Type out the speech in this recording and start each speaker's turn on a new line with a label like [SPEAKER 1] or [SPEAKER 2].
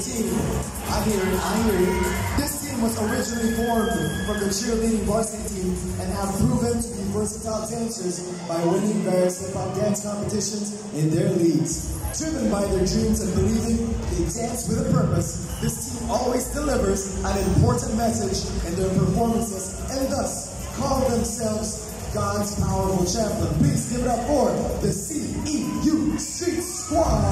[SPEAKER 1] team. I hear it, I hear it. This team was originally formed from the cheerleading varsity team and have proven to be versatile dancers by winning various hip-hop dance competitions in their leagues. Driven by their dreams and believing they dance with a purpose, this team always delivers an important message in their performances and thus call themselves God's powerful champion. Please give it up for the CEU Street Squad.